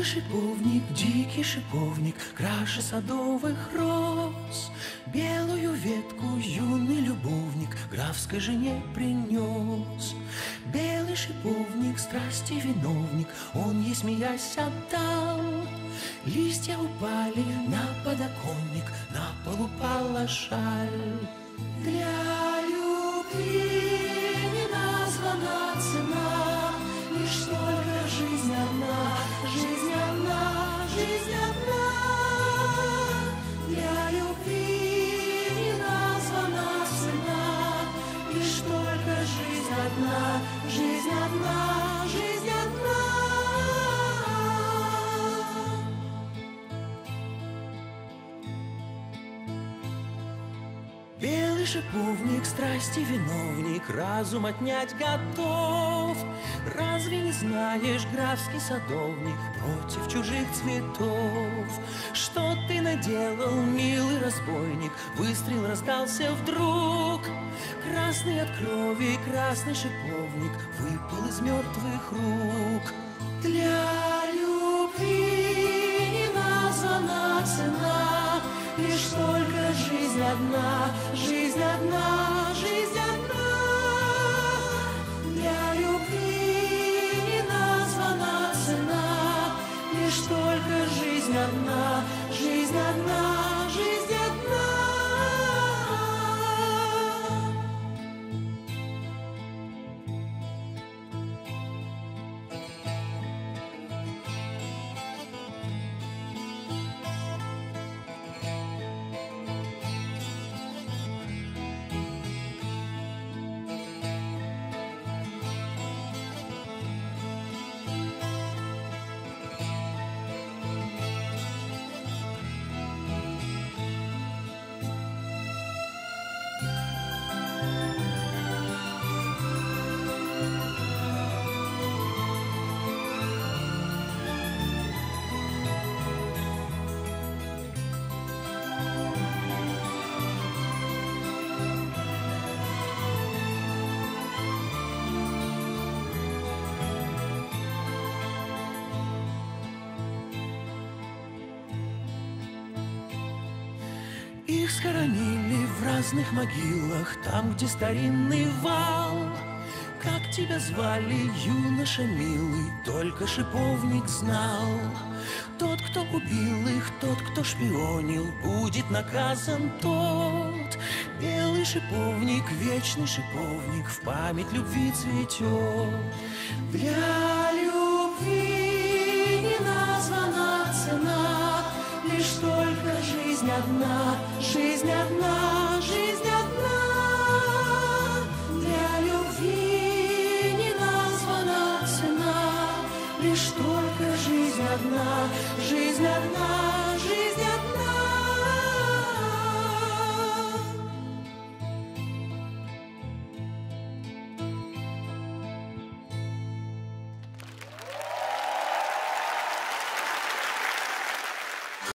Белый шиповник, дикий шиповник, краше садовых роз. Белую ветку юный любовник графской жене принес. Белый шиповник, страсти виновник, он ей смеясь отдал. Листья упали на подоконник, на пол упала шаль. Белый шиповник, страсти виновник, разум отнять готов. Разве не знаешь, графский садовник, против чужих цветов? Что ты наделал, милый разбойник, выстрел раздался вдруг. Красный от крови, красный шиповник, выпал из мертвых рук. Для Лишь только жизнь одна, жизнь одна, жизнь Их схоронили в разных могилах, там, где старинный вал. Как тебя звали, юноша милый, только шиповник знал. Тот, кто убил их, тот, кто шпионил, будет наказан тот. Белый шиповник, вечный шиповник, в память любви цветет. Для Лишь только жизнь одна, жизнь одна, жизнь одна.